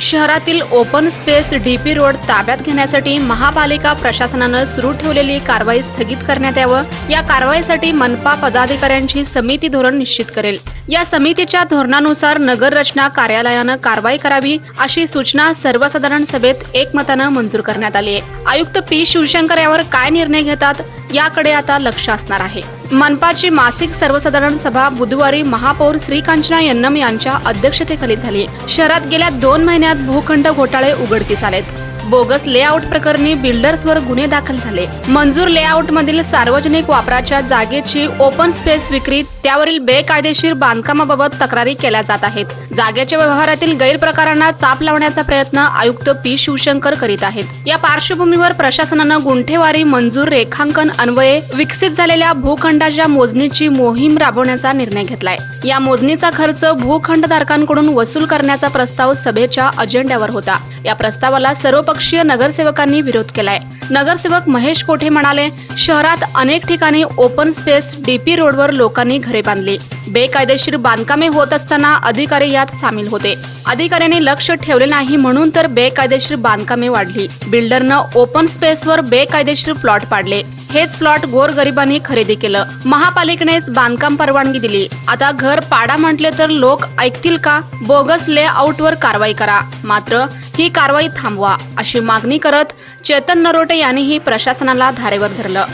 शहरातील open space DP road ताब्यात घेण्यासाठी महापालिका प्रशासनानं सुरू ठेवलेली कारवाई स्थगित करण्यात यावं. या कारवाईसाठी मनपा पदाधिकाऱ्यांची समिती धोरण निश्चित करेल. या समितीच्या धोरणानुसार नगररचना कार्यालयानं कारवाई करावी अशी सूचना सर्वसाधारण सभेत एकमतानं मंजूर करण्यात आली आहे आयुक्त पी शिवशंकर यावर काय निर्णय घेतात? याकडे आता लक्ष असणार आहे. मनपाची मासिक सर्वसाधारण सभा बुधवारी महापौर श्रीकांचना यन्नम यांच्या अध्यक्षतेखाली झाली. शहरात गेल्या दोन महिन्यात भूखंड घोटाळे उघडकीस आलेत. बोगस लेआउट प्रकरणी बिल्डर्सवर गुन्हे दाखल झाले. मंजूर लेआउट मधील सार्वजनिक वापराच्या जागेची ओपन स्पेस विक्री त्यावरील बेकायदेशीर बांधकामाबाबत तक्रारी केल्या जात आहेत. जागेच्या व्यवहारातील गैरप्रकारांना चाप लावण्याचा प्रयत्न आयुक्त पी. शिवशंकर करीत आहेत. या पार्श्वभूमीवर प्रशासनानं गुंठेवारी मंजूर रेखांकन अन्वये विकसित झालेल्या भूखंडाच्या मोजणीची मोहीम राबवण्याचा निर्णय घेतलाय. या मोजणीचा खर्च भूखंडधारकांकडून वसूल करण्याचा प्रस्ताव सभेच्या अजेंड्यावर होता. या प्रस्तावाला सर्वपक्षीय नगरसेवकांनी विरोध केलाय. नगरसेवक महेश कोठे म्हणाले शहरात अनेक ठिकाणी ओपन स्पेस डीपी रोडवर लोकांनी घरे बांधली. बेकायदेशीर बांधकामे होत असताना अधिकारी यात सामील होते. अधिकाऱ्यांनी लक्ष ठेवले नाही म्हणून तर बेकायदेशीर बांधकामे वाढली. बिल्डरनं ओपन स्पेसवर बेकायदेशीर प्लॉट पाडले. हेच प्लॉट गोरगरिबांनी खरेदी केलं. महापालिकेनेच बांधकाम परवानगी दिली. आता घर पाडा म्हटले तर लोक ऐकतील का? बोगस लेआउटवर कारवाई करा. मात्र ही कारवाई थांबवा अशी मागणी करत चेतन नरोटे यांनीही प्रशासनाला धारेवर धरलं.